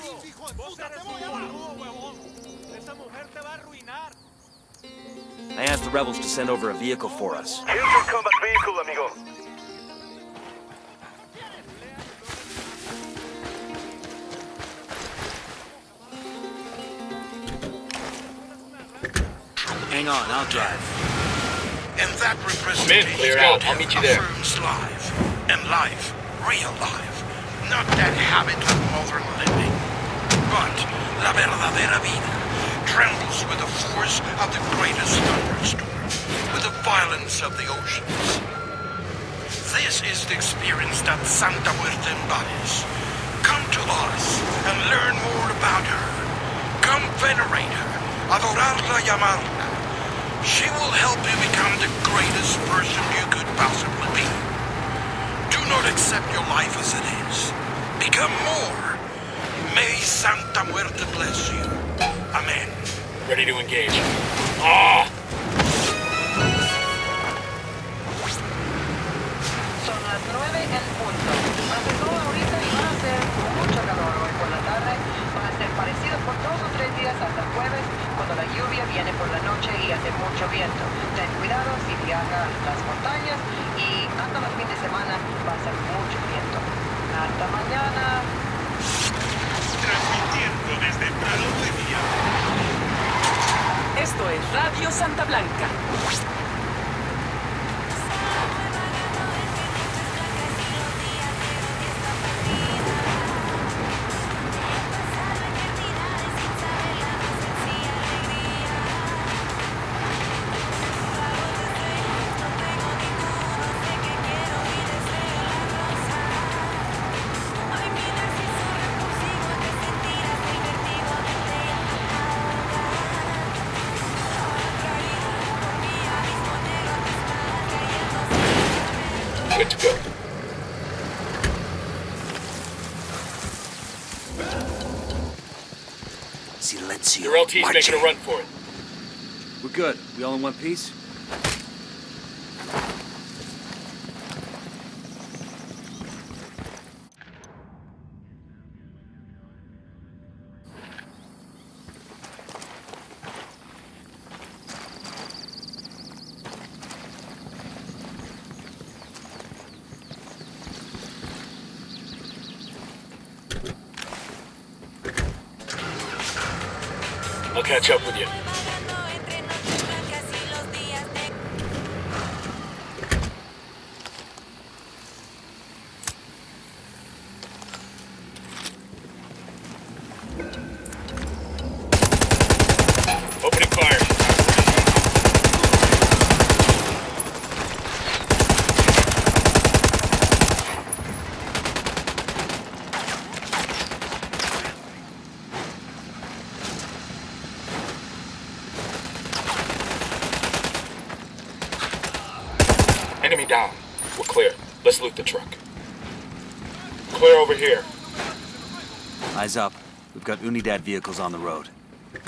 voy a Boludo, morir, hijo de puta! ¡Te voy a morir! boludo, huevón. Esa mujer te va a arruinar. I asked the rebels to send over a vehicle for us. Here's your combat vehicle, amigo. Hang on, I'll drive. And that representation clear out. I'll meet you there. affirms life. And life, real life. Not that habit of modern living. But la verdadera vida trembles with the force of the greatest thunderstorm, with the violence of the oceans. This is the experience that Santa Muerte embodies. Come to us and learn more about her. Come venerate her, adorarla y amarla. She will help you become the greatest person you could possibly be. Do not accept your life as it is. Ready to engage. Ah! Son las 9 en punto. Hace todo ahorita y va a hacer mucho calor hoy por la tarde. Va a ser parecido por dos o tres días hasta el jueves, cuando la lluvia viene por la noche y hace mucho viento. Ten cuidado si viaja a las montañas y hasta los fines de semana va a ser mucho viento. Hasta mañana. Transmitiendo desde Prado de Villa. Es Radio Santa Blanca. LT's making a run for it. We're good. We all in one piece? Catch up with you. Opening fire. Enemy down. We're clear. Let's loot the truck. Clear over here. Eyes up. We've got Unidad vehicles on the road.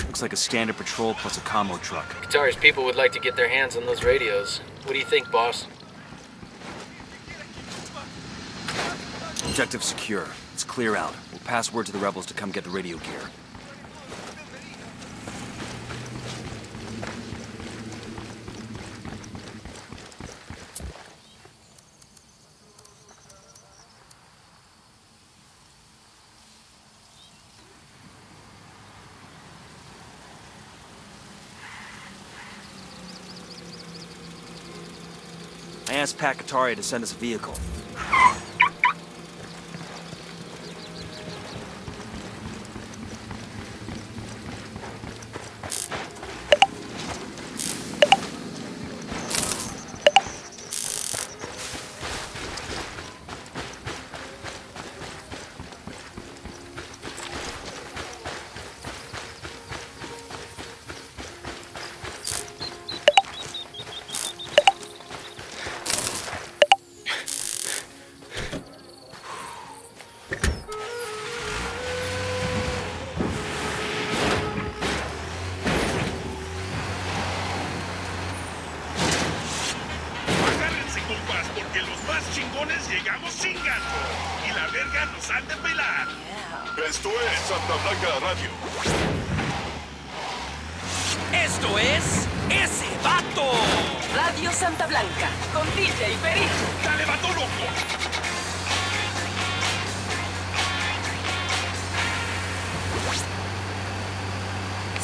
Looks like a standard patrol plus a combo truck. Qatar's people would like to get their hands on those radios. What do you think, boss? Objective secure. Let's clear out. We'll pass word to the rebels to come get the radio gear. Asked Pac Katari to send us a vehicle.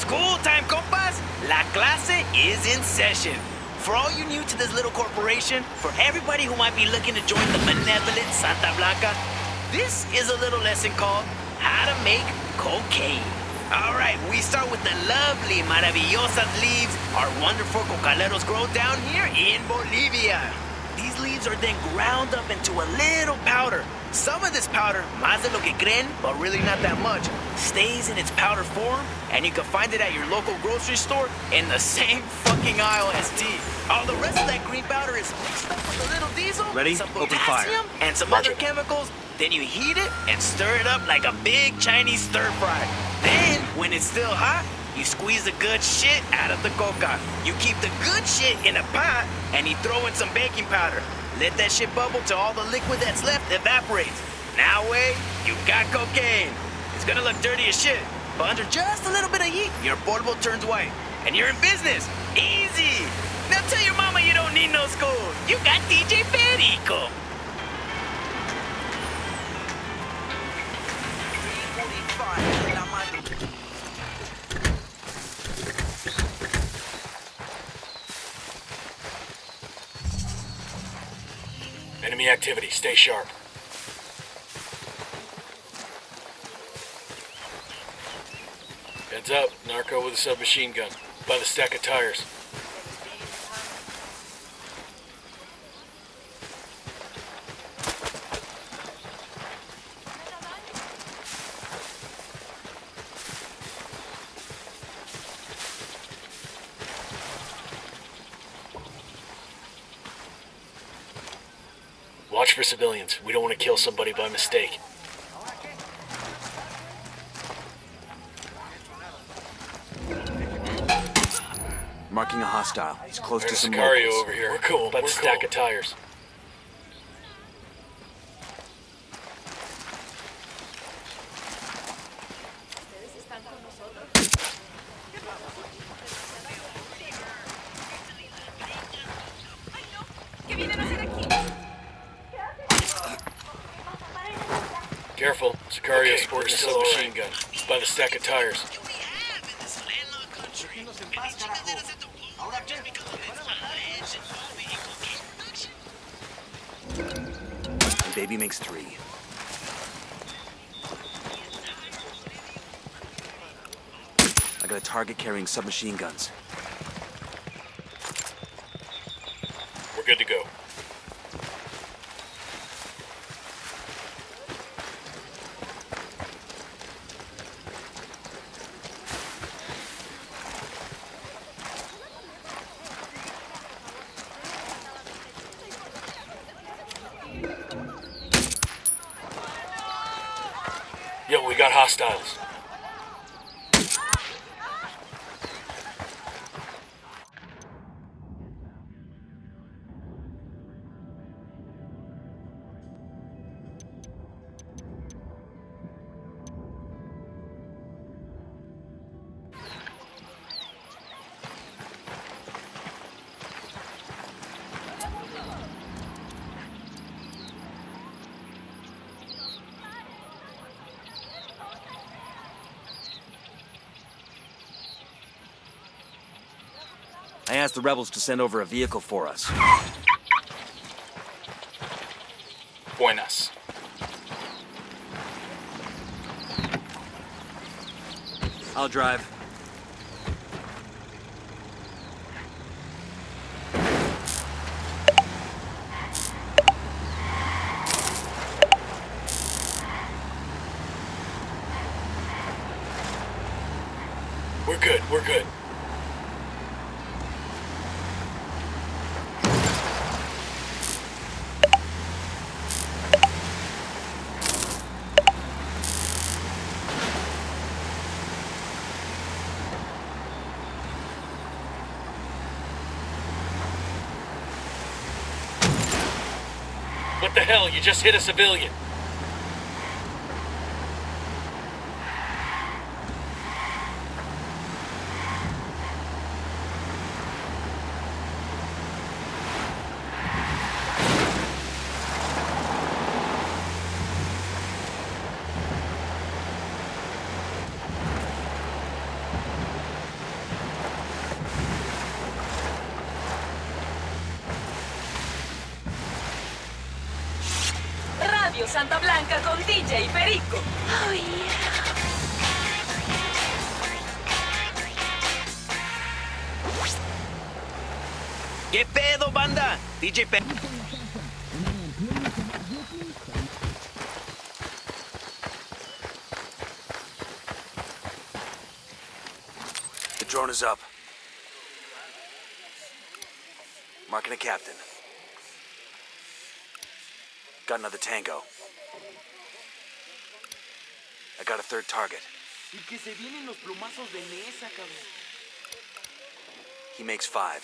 School time, compas! La clase is in session. For all you new to this little corporation, for everybody who might be looking to join the benevolent Santa Blanca, this is a little lesson called How to Make Cocaine. All right, we start with the lovely, maravillosas leaves our wonderful cocaleros grow down here in Bolivia. Leaves are then ground up into a little powder. Some of this powder, más de lo que creen, but really not that much, stays in its powder form, and you can find it at your local grocery store in the same fucking aisle as tea. All the rest of that green powder is mixed up with a little diesel, Ready? some Open fire. potassium, and some other chemicals. Then you heat it and stir it up like a big Chinese stir fry. Then, when it's still hot, you squeeze the good shit out of the coca. You keep the good shit in a pot and you throw in some baking powder. Let that shit bubble till all the liquid that's left evaporates. Now, way, you got cocaine. It's gonna look dirty as shit, but under just a little bit of heat, your polvo turns white. And you're in business. Easy. Now tell your mama you don't need no school. You got DJ Perico. Enemy activity. Stay sharp. Heads up. Narco with a submachine gun. By the stack of tires. For civilians. We don't want to kill somebody by mistake. Marking a hostile. He's close to some Sicario over here. We're cool. By the we're stack cool. of tires. Careful. Sicario Okay, sporting a we're still submachine gun. By the stack of tires. And baby makes three. I got a target carrying submachine guns. We're good to go. The rebels to send over a vehicle for us. Buenas. I'll drive. We're good. We're good. Hell? You just hit a civilian. I got a third target. Y que se vienen los plumazos de Nesa, cabrón. He makes five.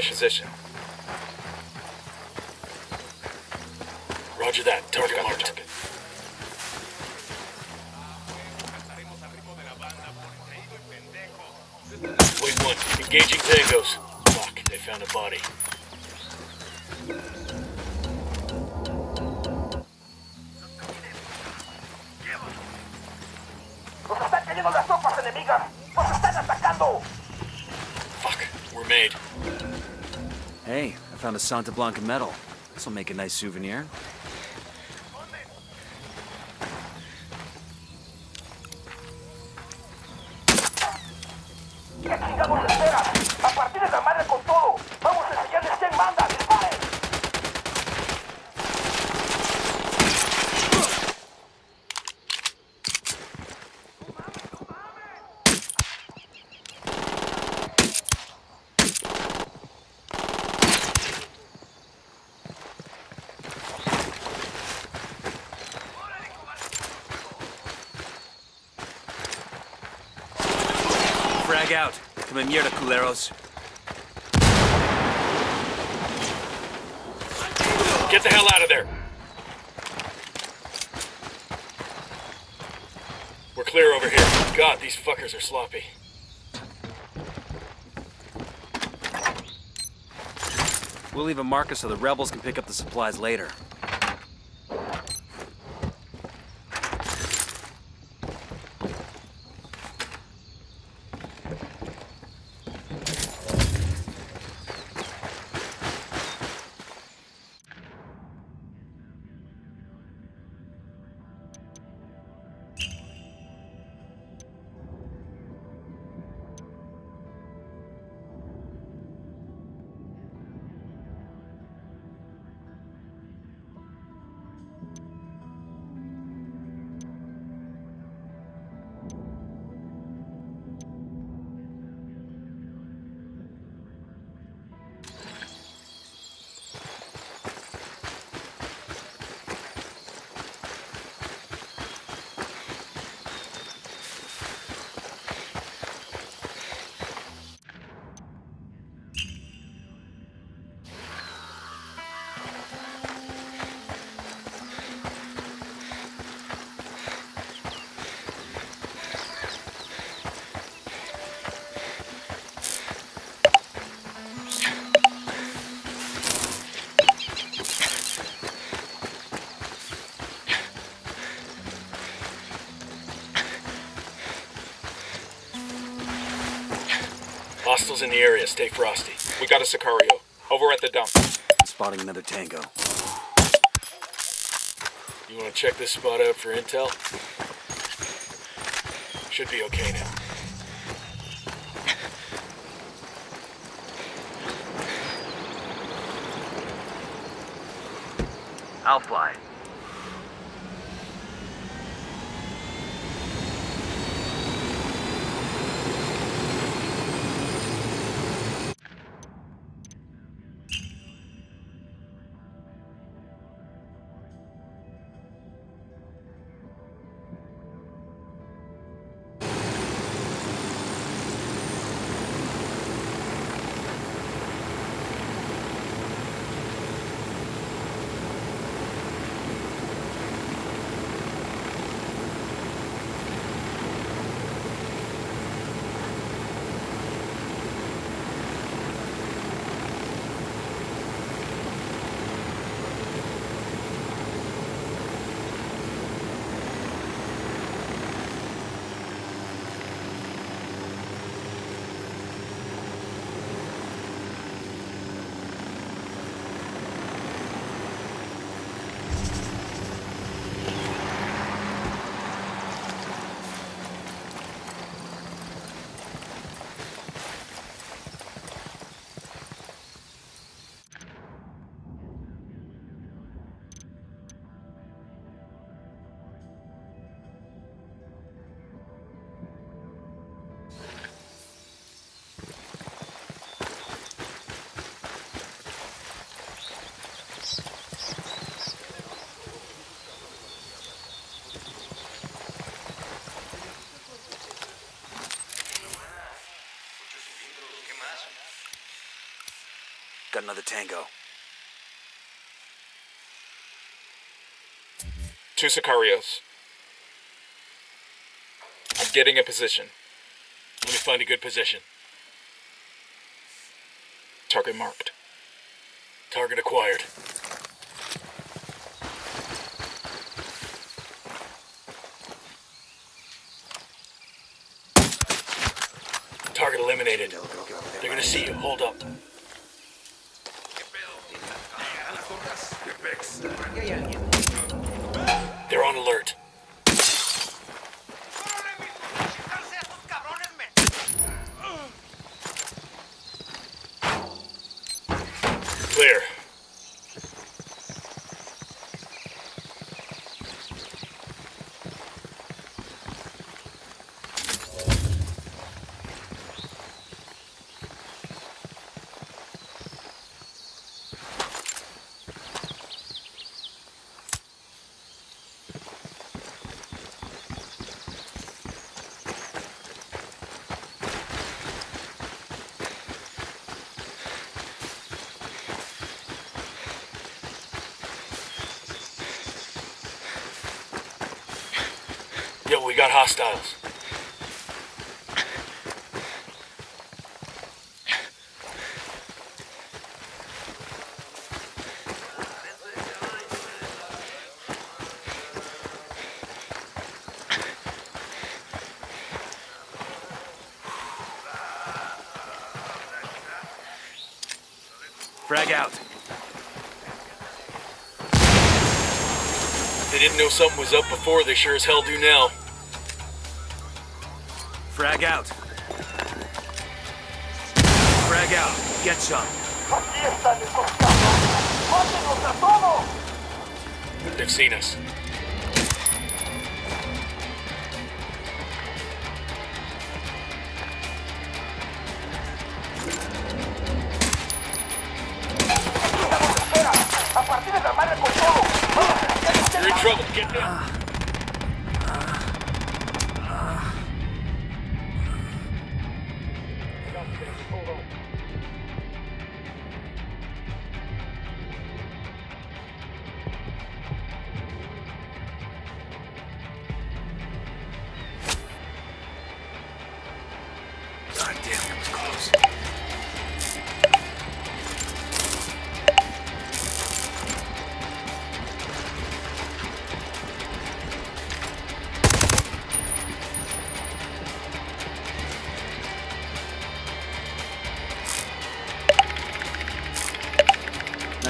I need a better position. Roger that. Target marked. Wait one. Engaging tangos. Fuck, they found a body. Found a Santa Blanca medal. This'll make a nice souvenir. ¿Qué chingados esperan? ¡A partir de la madre con todo! ¡Vamos a enseñarles quién manda! ¡Disparen! Frag out. Culeros. Get the hell out of there. We're clear over here. God, these fuckers are sloppy. We'll leave a marker so the rebels can pick up the supplies later. Hostiles in the area. Stay frosty. We got a Sicario. Over at the dump. Spotting another tango. You want to check this spot out for intel? Should be okay now. I'll fly. Got another tango. Two Sicarios. I'm getting a position. Let me find a good position. Target marked. Target acquired. Target eliminated. They're gonna see you. Hold up. They're on alert. Clear. Yo, we got hostiles. Frag out. They didn't know something was up before, they sure as hell do now. Frag out. Frag out. Get some. They've seen us.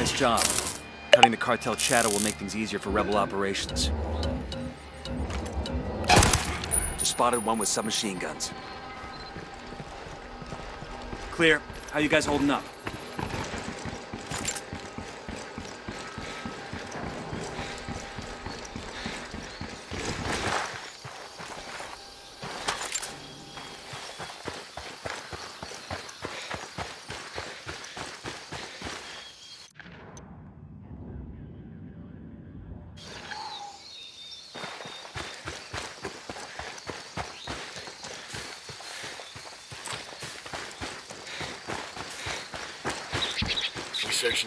Nice job. Cutting the cartel chatter will make things easier for rebel operations. Just spotted one with submachine guns. Clear. How you guys holding up?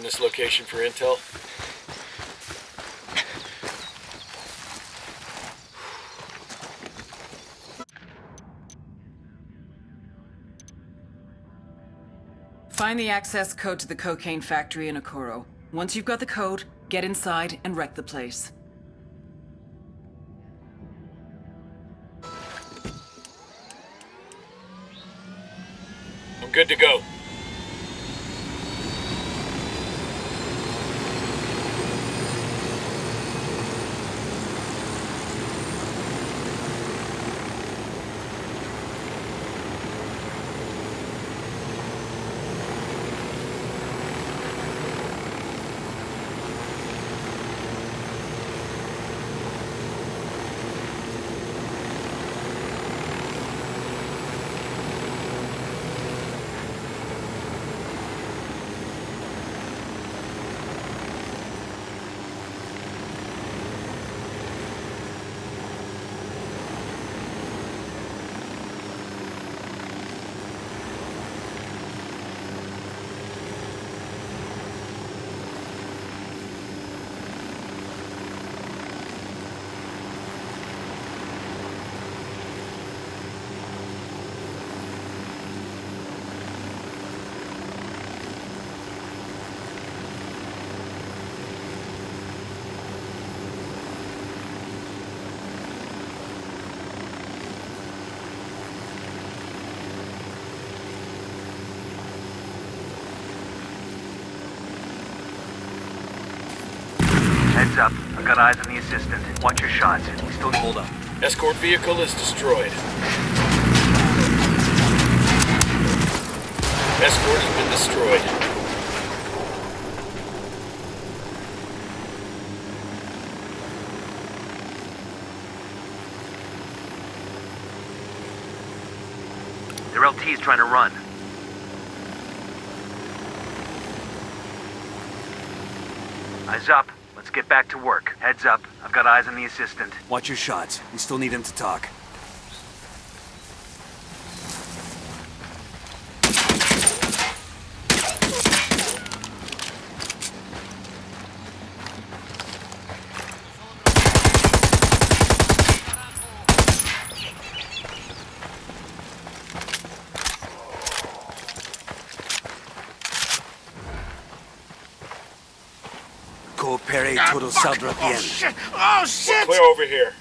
Searching this location for intel? Find the access code to the cocaine factory in Ocoro. Once you've got the code, get inside and wreck the place. Watch your shots. We still hold up. Escort vehicle is destroyed. Escort has been destroyed. Their LT's trying to run. Eyes up. Let's get back to work. Heads up. I've got eyes on the assistant. Watch your shots. We still need him to talk. Coopere todo saldrá bien. shit! Oh, shit! Clear over here.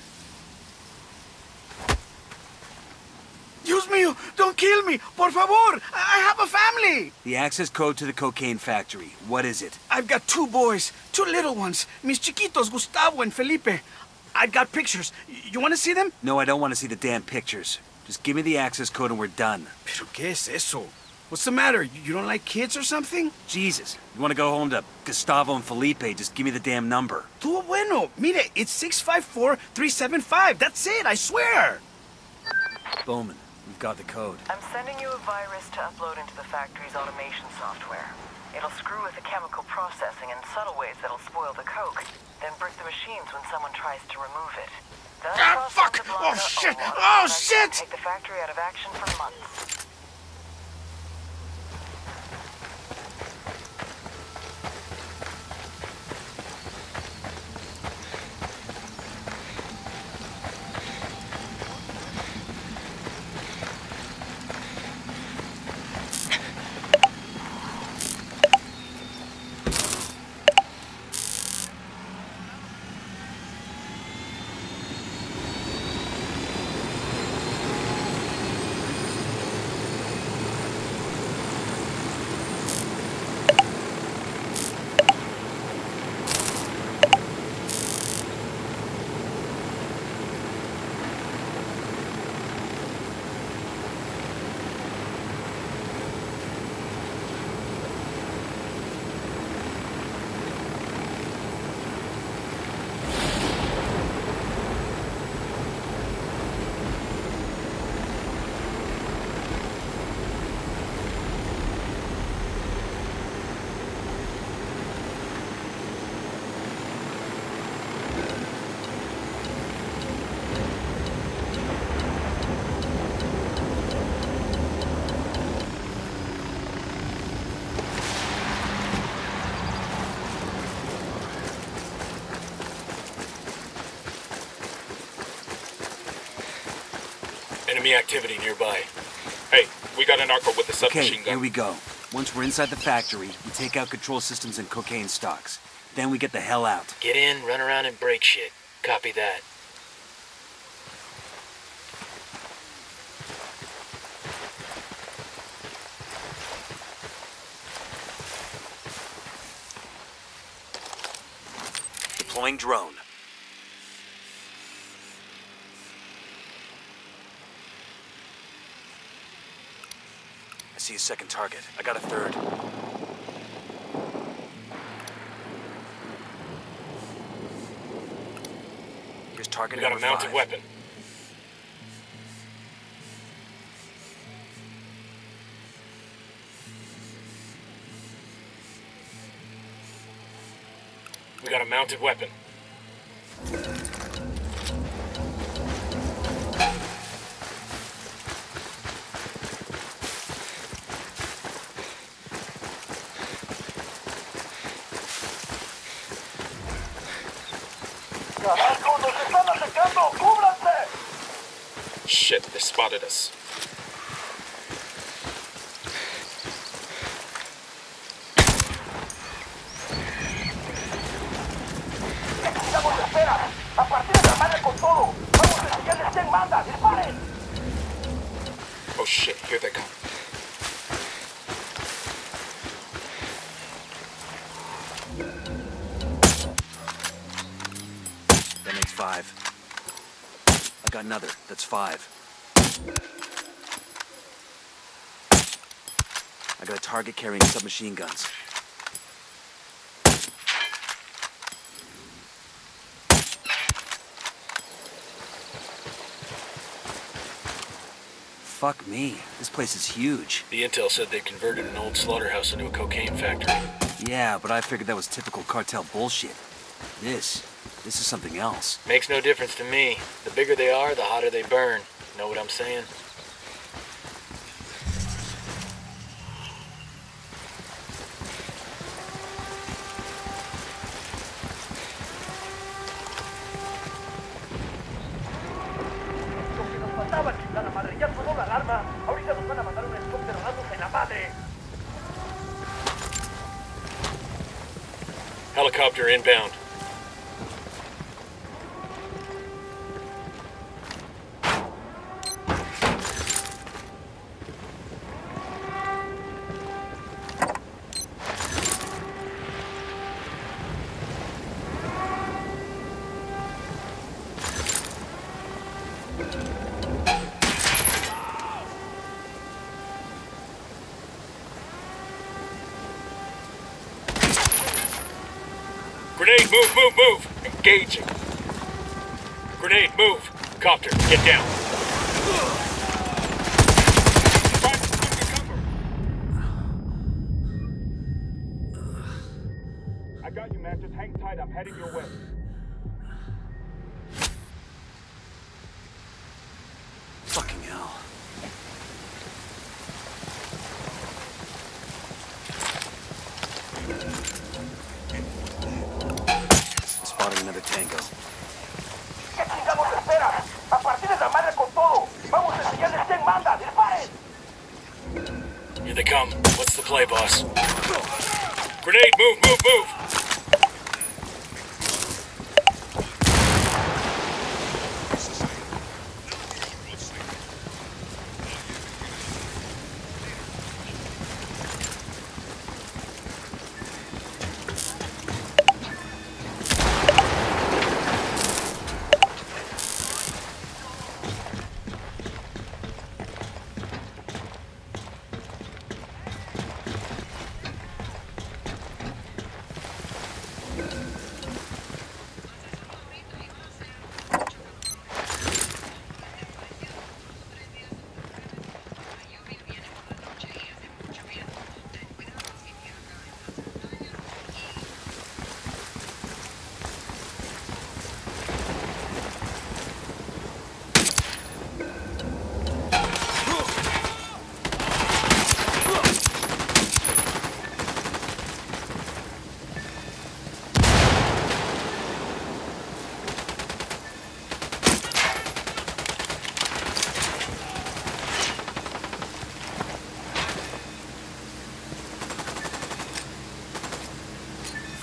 Dios mío, don't kill me! Por favor! I have a family! The access code to the cocaine factory. What is it? I've got two boys, two little ones, mis chiquitos, Gustavo and Felipe. I've got pictures. You want to see them? No, I don't want to see the damn pictures. Just give me the access code and we're done. Pero qué es eso? What's the matter? You don't like kids or something? Jesus. You want to go home to Gustavo and Felipe? Just give me the damn number. Tuvo bueno. Mire, it's 654-375. That's it, I swear. Bowman, we've got the code. I'm sending you a virus to upload into the factory's automation software. It'll screw with the chemical processing in subtle ways that'll spoil the coke, then break the machines when someone tries to remove it. Thus, Ah, fuck! Oh, shit! a lot of Oh, shit! Take the factory out of action for months. Enemy activity nearby. Hey, we got an narco with a Okay, submachine gun. here we go. Once we're inside the factory, we take out control systems and cocaine stocks. Then we get the hell out. Get in, run around, and break shit. Copy that. Deploying drone. See a second target. I got a third. Here's target We got a mounted five. weapon. We got a mounted weapon. Shit, they spotted us. Oh shit, here they come. Got another. That's five. I got a target carrying submachine guns. Fuck me. This place is huge. The intel said they converted an old slaughterhouse into a cocaine factory. Yeah, but I figured that was typical cartel bullshit. This, this is something else. Makes no difference to me. The bigger they are, the hotter they burn. Know what I'm saying? Lo que Engaging. Grenade, move! Copter, get down. I got you, man. Just hang tight. I'm heading your way. Fucking hell. Spotting another tango. ¿Qué chingados esperan? A partir de la madre con todo. Vamos a enseñarles quién manda. ¡Disparen! Here they come. What's the play, boss? Grenade, move, move, move!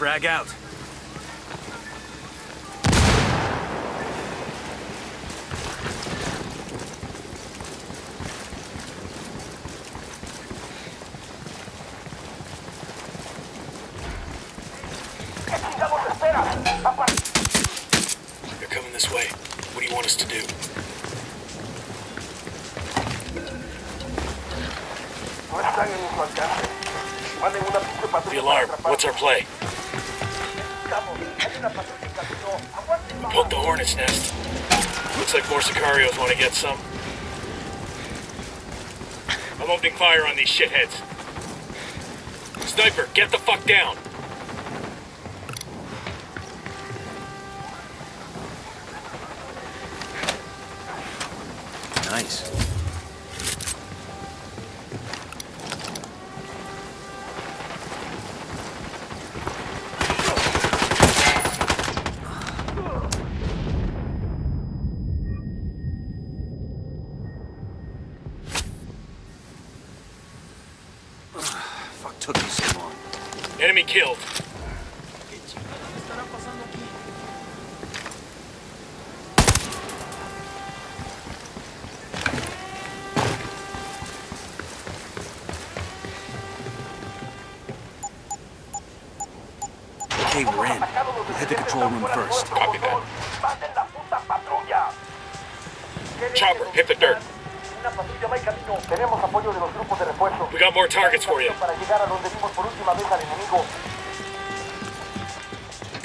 Frag out. They're coming this way. What do you want us to do? The alarm. What's our play? Poked the hornet's nest. Looks like more Sicarios want to get some. I'm opening fire on these shitheads. Sniper, get the fuck down!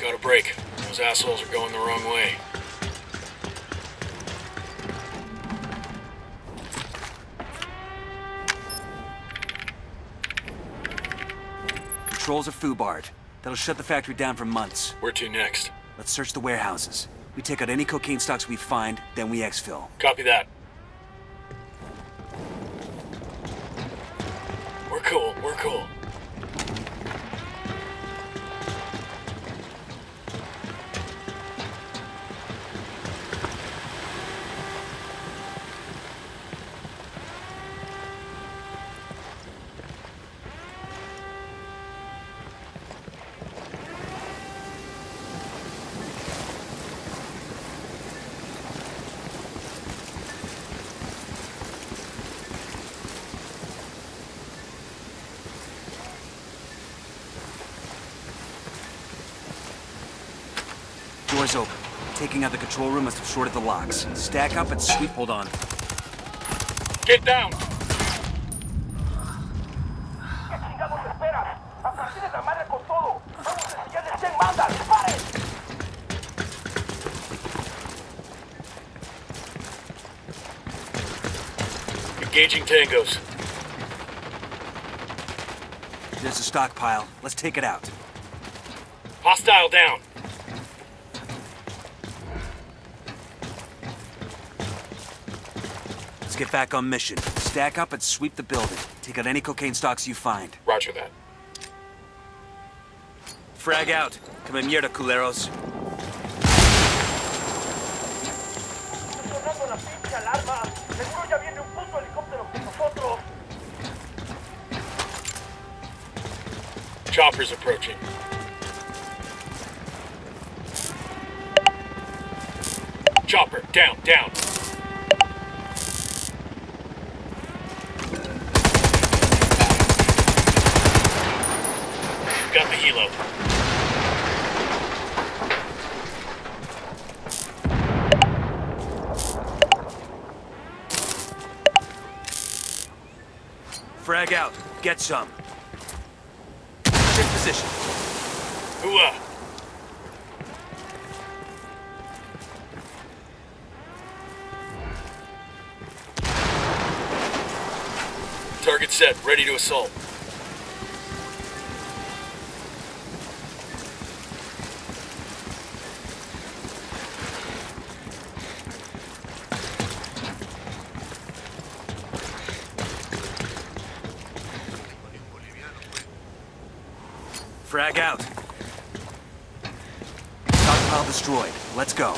Got a break. Those assholes are going the wrong way. Controls are foobarred. That'll shut the factory down for months. Where to next? Let's search the warehouses. We take out any cocaine stocks we find, then we exfil. Copy that. We're cool, we're cool. Out the control room must have shorted the locks. Stack up and sweep. Hold on. Get down! ¿Qué chingados esperas? A partir de la madre con todo. Vamos a enseñarles quién manda. ¡Disparen! Engaging tangos. There's a stockpile. Let's take it out. Hostile down. Let's get back on mission. Stack up and sweep the building. Take out any cocaine stocks you find. Roger that. Frag out. Come in mierda, culeros. Sonando la pinche alarma. Seguro ya viene un puto helicóptero con nosotros. Chopper's approaching. Chopper, down, down. Get some. Shift position. Hooah! Target set, ready to assault. Frag out. Stockpile destroyed. Let's go.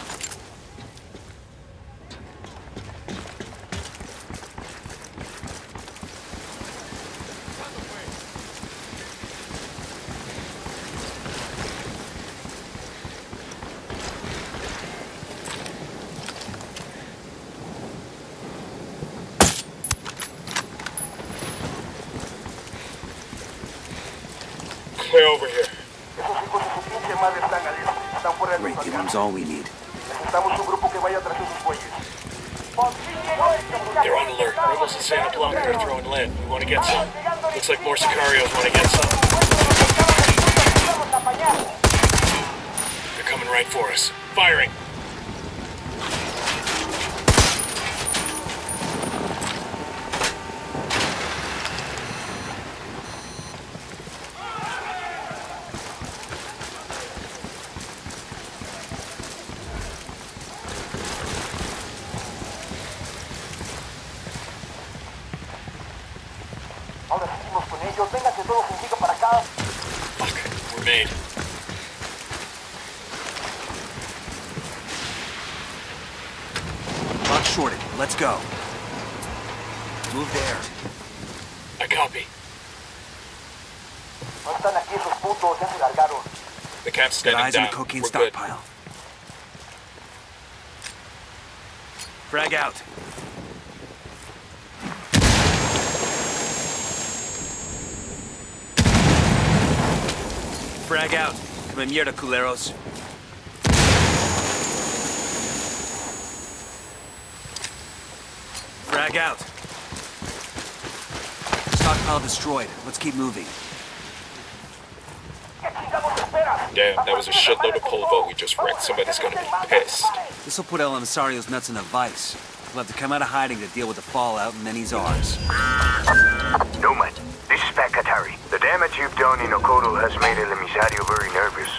All we need. Necesitamos un grupo que vaya tras esos güeyes. Por fin llegó el que They're on alert. Rebels in Santa Blanca are throwing lead. We want to get some. Looks like more Sicarios want to get some. Vamos a apañar. They're coming right for us. Firing. Ahora seguimos con ellos. Vénganse todos en siga para acá. Fuck, we're made. Lock shorted. Let's go. Move there. I copy. No están aquí esos putos. Ya se largaron. The cap's Got standing eyes on the cocaine We're good. stockpile. Frag out. Frag out. Come in mierda, culeros. Frag out. Stockpile destroyed. Let's keep moving. Damn, that was a shitload of polvo we just wrecked. Somebody's gonna be pissed. This'll put El Emisario's nuts in a vice. He'll have to come out of hiding to deal with the fallout, and then he's ours. Nomad, this is Pac Katari. The damage you've done in Ocoro has made El Emisario very nervous.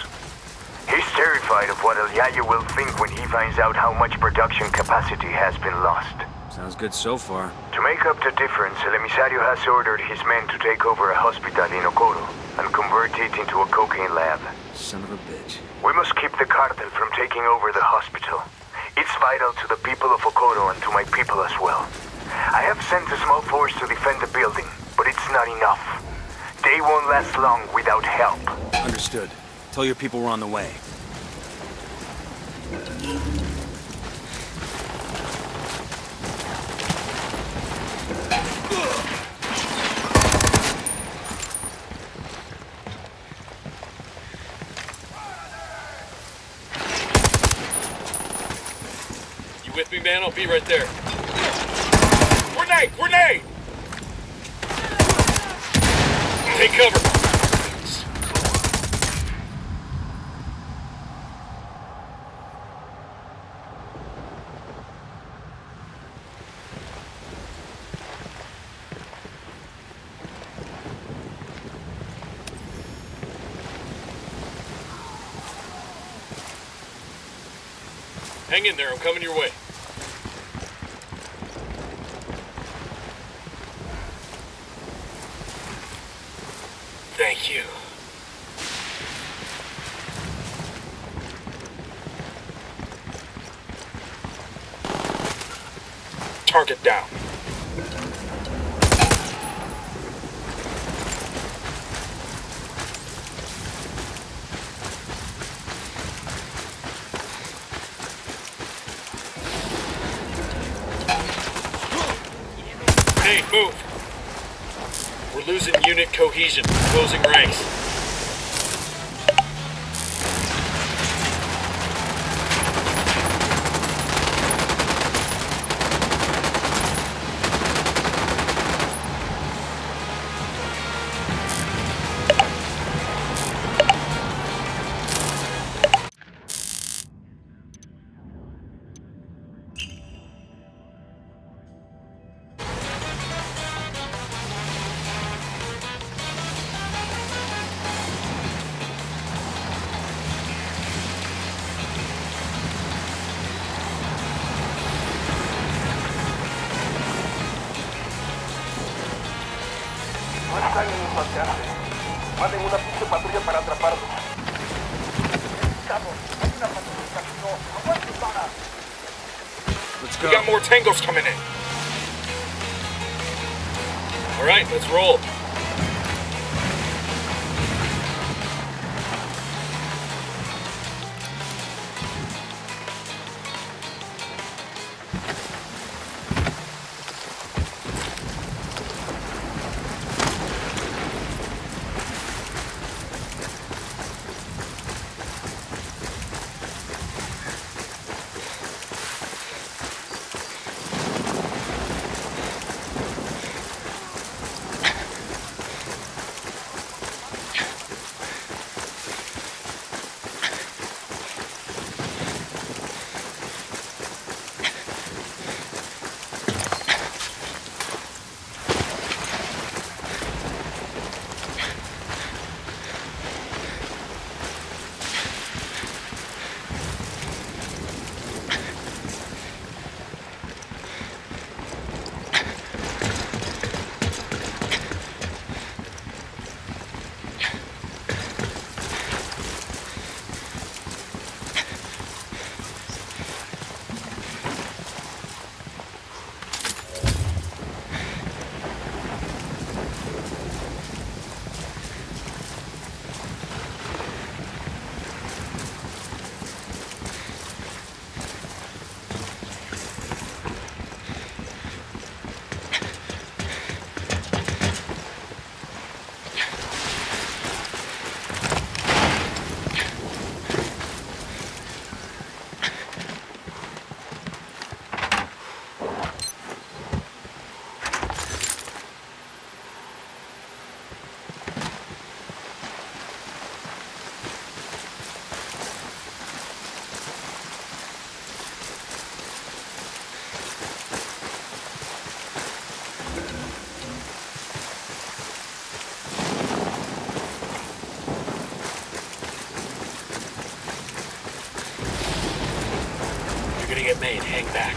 He's terrified of what El Yayo will think when he finds out how much production capacity has been lost. Sounds good so far. To make up the difference, El Emisario has ordered his men to take over a hospital in Ocoro and convert it into a cocaine lab. Son of a bitch. We must keep the cartel from taking over the hospital. It's vital to the people of Ocoro and to my people as well. I have sent a small force to defend the building, but it's not enough. They won't last long without help. Understood. Tell your people we're on the way. Be right there. Grenade! Grenade! Take cover. Hang in there, I'm coming your way. Thank you. Target down. Hey, move. We're losing unit cohesion. Closing ranks. Back.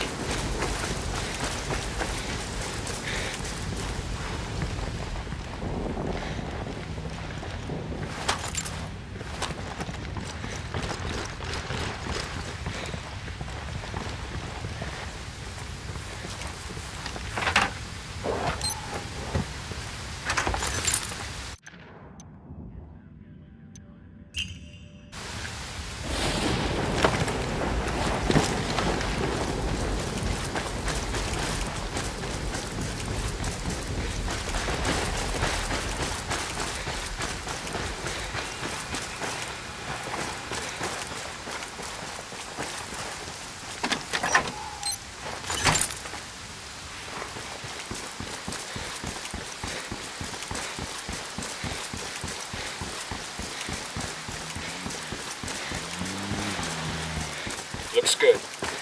Looks good.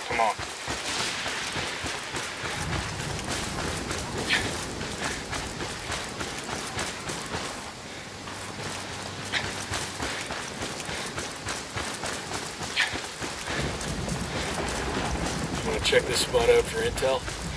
Come on. Wanna check this spot out for intel?